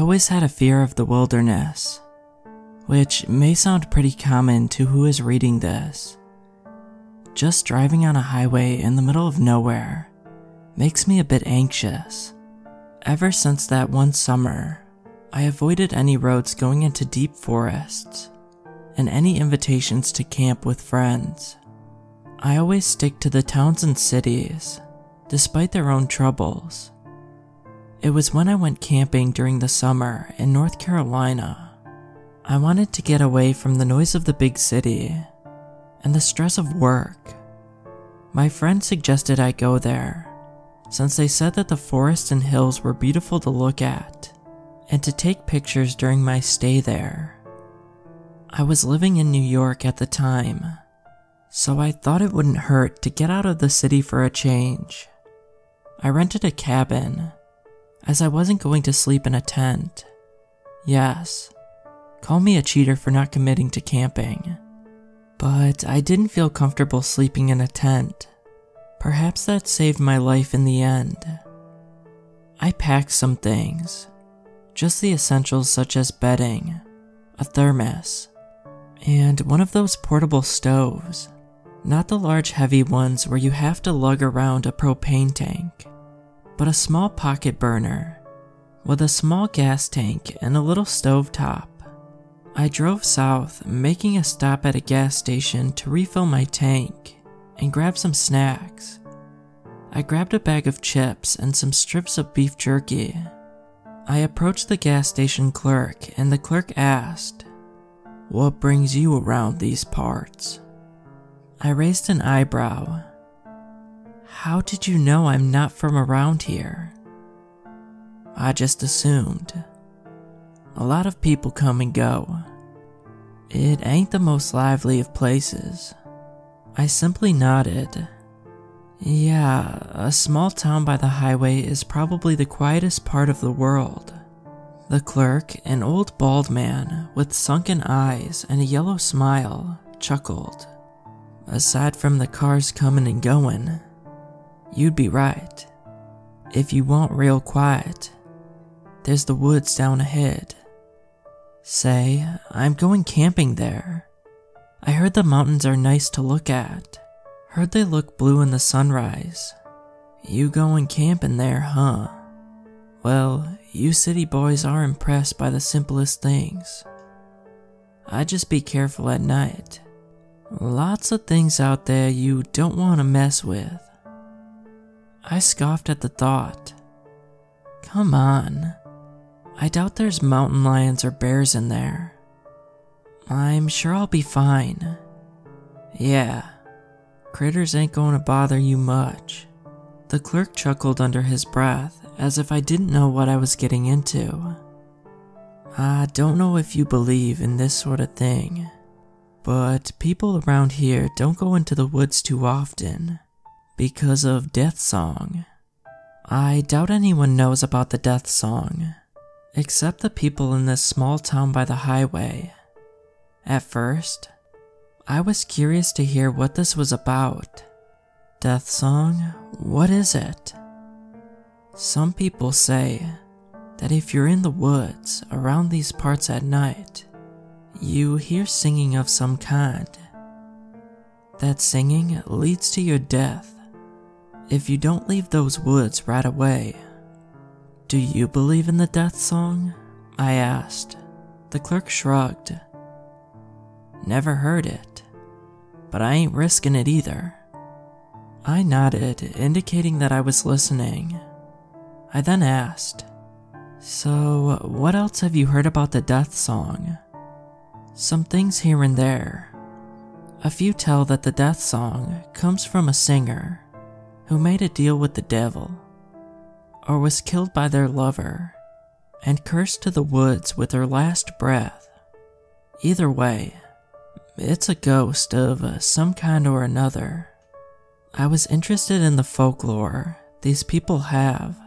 always had a fear of the wilderness, which may sound pretty common to who is reading this. Just driving on a highway in the middle of nowhere makes me a bit anxious. Ever since that one summer, I avoided any roads going into deep forests and any invitations to camp with friends. I always stick to the towns and cities, despite their own troubles. It was when I went camping during the summer in North Carolina. I wanted to get away from the noise of the big city and the stress of work. My friend suggested I go there, since they said that the forests and hills were beautiful to look at and to take pictures during my stay there. I was living in New York at the time, so I thought it wouldn't hurt to get out of the city for a change. I rented a cabin, as I wasn't going to sleep in a tent. Yes, call me a cheater for not committing to camping. But I didn't feel comfortable sleeping in a tent. Perhaps that saved my life in the end. I packed some things, just the essentials such as bedding, a thermos, and one of those portable stoves. Not the large heavy ones where you have to lug around a propane tank, but a small pocket burner with a small gas tank and a little stove top. I drove south, making a stop at a gas station to refill my tank and grab some snacks. I grabbed a bag of chips and some strips of beef jerky. I approached the gas station clerk, and the clerk asked, What brings you around these parts? I raised an eyebrow. How did you know I'm not from around here? I just assumed. A lot of people come and go. It ain't the most lively of places. I simply nodded. Yeah, a small town by the highway is probably the quietest part of the world. The clerk, an old bald man with sunken eyes and a yellow smile, chuckled. Aside from the cars coming and going, you'd be right. If you want real quiet, there's the woods down ahead. Say, I'm going camping there. I heard the mountains are nice to look at. Heard they look blue in the sunrise. You going camping there, huh? Well, you city boys are impressed by the simplest things. I just be careful at night. Lots of things out there you don't want to mess with. I scoffed at the thought. Come on. I doubt there's mountain lions or bears in there. I'm sure I'll be fine. Yeah, critters ain't going to bother you much. The clerk chuckled under his breath as if I didn't know what I was getting into. I don't know if you believe in this sort of thing, but people around here don't go into the woods too often because of Death Song. I doubt anyone knows about the Death Song, except the people in this small town by the highway. At first, I was curious to hear what this was about. Death Song? What is it? Some people say that if you're in the woods around these parts at night, you hear singing of some kind. That singing leads to your death if you don't leave those woods right away. Do you believe in the death song? I asked. The clerk shrugged. Never heard it, but I ain't risking it either. I nodded, indicating that I was listening. I then asked, So, what else have you heard about the death song? Some things here and there. A few tell that the death song comes from a singer who made a deal with the devil or was killed by their lover and cursed to the woods with her last breath. Either way, it's a ghost of some kind or another. I was interested in the folklore these people have,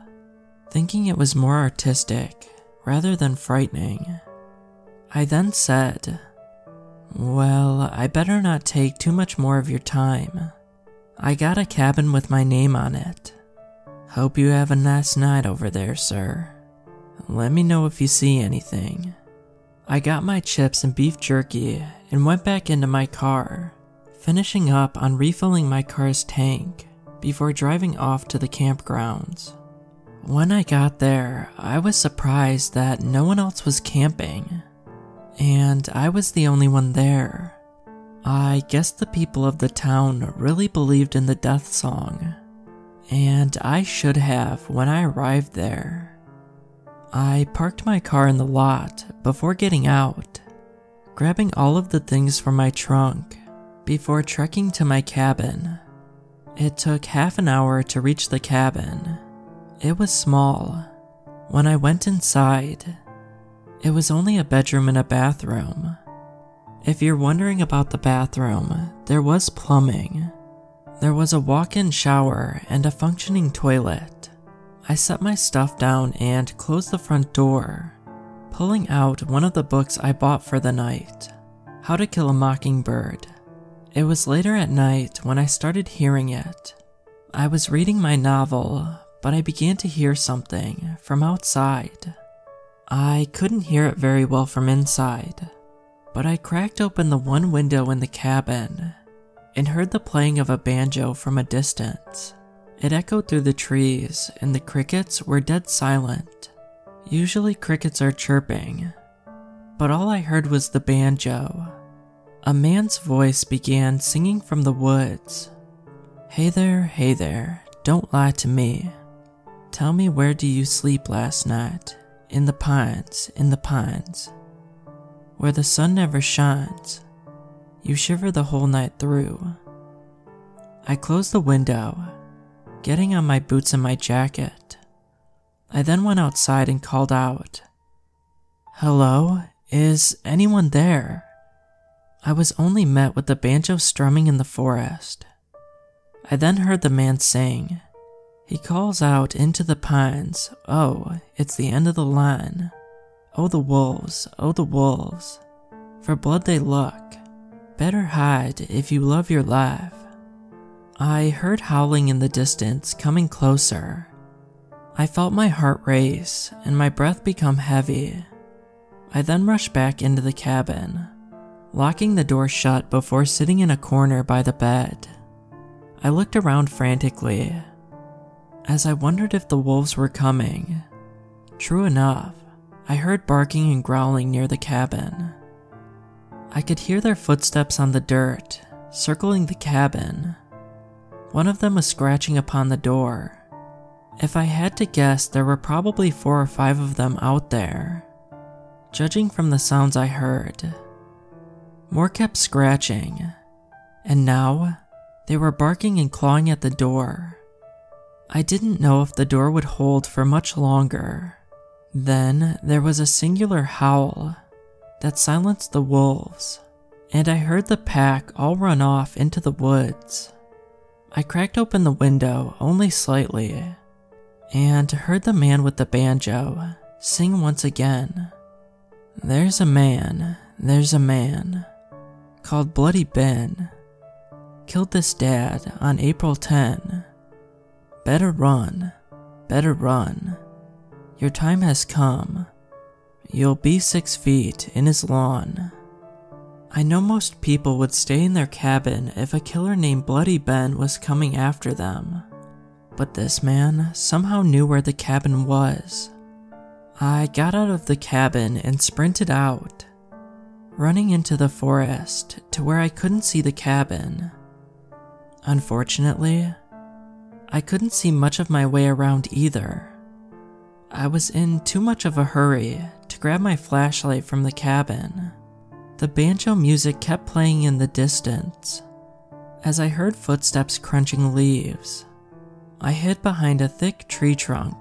thinking it was more artistic rather than frightening. I then said, Well, I better not take too much more of your time. I got a cabin with my name on it Hope you have a nice night over there, sir. let me know if you see anything. I got my chips and beef jerky and went back into my car, finishing up on refilling my car's tank before driving off to the campgrounds. When I got there, I was surprised that no one else was camping, and I was the only one there. I guess the people of the town really believed in the death song, and I should have when I arrived there. I parked my car in the lot before getting out, grabbing all of the things from my trunk before trekking to my cabin. It took half an hour to reach the cabin. It was small. When I went inside, it was only a bedroom and a bathroom. If you're wondering about the bathroom, there was plumbing. There was a walk in shower and a functioning toilet. I set my stuff down and closed the front door, pulling out one of the books I bought for the night How to Kill a Mockingbird. It was later at night when I started hearing it. I was reading my novel, but I began to hear something from outside. I couldn't hear it very well from inside, but I cracked open the one window in the cabin and heard the playing of a banjo from a distance. It echoed through the trees, and the crickets were dead silent. Usually, crickets are chirping, but all I heard was the banjo. A man's voice began singing from the woods. Hey there, hey there, don't lie to me. Tell me where do you sleep last night? In the pines, in the pines where the sun never shines. You shiver the whole night through. I closed the window, getting on my boots and my jacket. I then went outside and called out, Hello, is anyone there? I was only met with the banjo strumming in the forest. I then heard the man sing. He calls out into the pines, Oh, it's the end of the line. Oh, the wolves, oh, the wolves, for blood they look. Better hide if you love your life. I heard howling in the distance coming closer. I felt my heart race and my breath become heavy. I then rushed back into the cabin, locking the door shut before sitting in a corner by the bed. I looked around frantically as I wondered if the wolves were coming. True enough, I heard barking and growling near the cabin. I could hear their footsteps on the dirt, circling the cabin. One of them was scratching upon the door. If I had to guess, there were probably four or five of them out there. Judging from the sounds I heard, more kept scratching, and now they were barking and clawing at the door. I didn't know if the door would hold for much longer. Then there was a singular howl that silenced the wolves, and I heard the pack all run off into the woods. I cracked open the window only slightly and heard the man with the banjo sing once again. There's a man, there's a man called Bloody Ben. Killed this dad on April 10. Better run, better run. Your time has come. You'll be six feet in his lawn. I know most people would stay in their cabin if a killer named Bloody Ben was coming after them, but this man somehow knew where the cabin was. I got out of the cabin and sprinted out, running into the forest to where I couldn't see the cabin. Unfortunately, I couldn't see much of my way around either. I was in too much of a hurry to grab my flashlight from the cabin. The banjo music kept playing in the distance. As I heard footsteps crunching leaves, I hid behind a thick tree trunk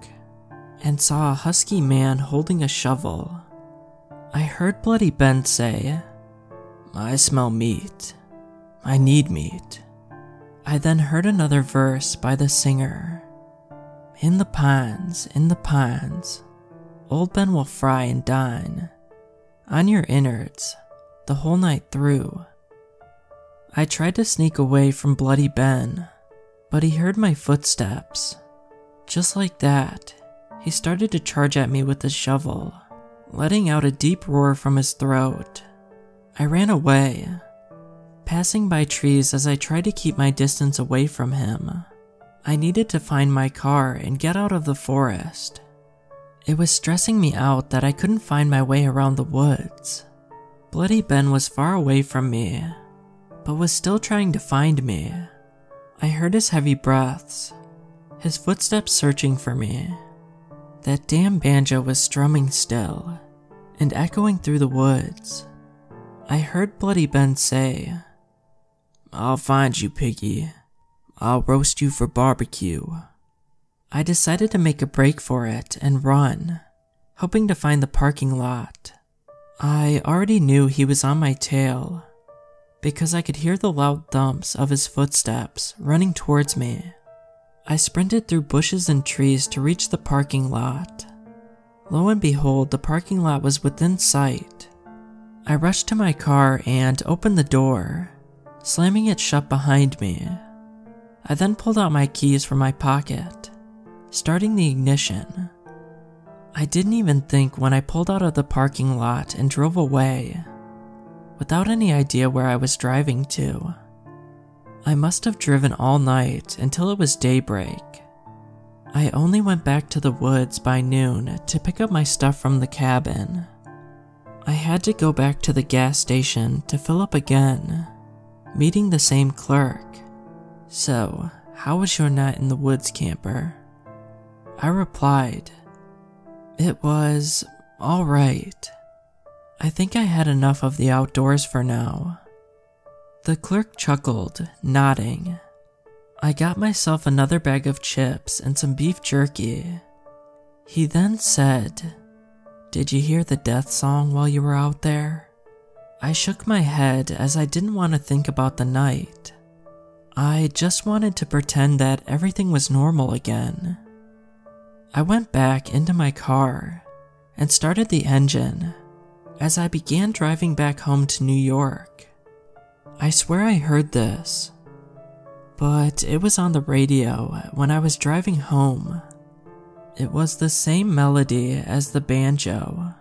and saw a husky man holding a shovel. I heard Bloody Ben say, I smell meat. I need meat. I then heard another verse by the singer. In the pines, in the pines, old Ben will fry and dine on your innards the whole night through. I tried to sneak away from Bloody Ben, but he heard my footsteps. Just like that, he started to charge at me with his shovel, letting out a deep roar from his throat. I ran away, passing by trees as I tried to keep my distance away from him. I needed to find my car and get out of the forest. It was stressing me out that I couldn't find my way around the woods. Bloody Ben was far away from me, but was still trying to find me. I heard his heavy breaths, his footsteps searching for me. That damn banjo was strumming still and echoing through the woods. I heard Bloody Ben say, I'll find you, piggy. I'll roast you for barbecue. I decided to make a break for it and run, hoping to find the parking lot. I already knew he was on my tail because I could hear the loud thumps of his footsteps running towards me. I sprinted through bushes and trees to reach the parking lot. Lo and behold, the parking lot was within sight. I rushed to my car and opened the door, slamming it shut behind me. I then pulled out my keys from my pocket, starting the ignition. I didn't even think when I pulled out of the parking lot and drove away, without any idea where I was driving to. I must have driven all night until it was daybreak. I only went back to the woods by noon to pick up my stuff from the cabin. I had to go back to the gas station to fill up again, meeting the same clerk. So, how was your night in the woods, camper? I replied, It was alright. I think I had enough of the outdoors for now. The clerk chuckled, nodding. I got myself another bag of chips and some beef jerky. He then said, Did you hear the death song while you were out there? I shook my head as I didn't want to think about the night. I just wanted to pretend that everything was normal again. I went back into my car and started the engine as I began driving back home to New York. I swear I heard this, but it was on the radio when I was driving home. It was the same melody as the banjo.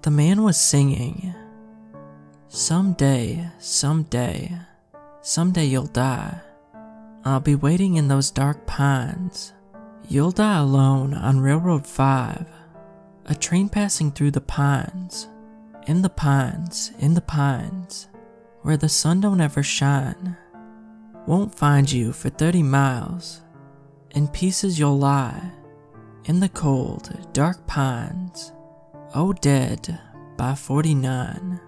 The man was singing, Someday, someday, someday you'll die. I'll be waiting in those dark pines. You'll die alone on Railroad 5. A train passing through the pines. In the pines, in the pines where the sun don't ever shine, won't find you for 30 miles. In pieces you'll lie, in the cold, dark pines, oh dead by 49.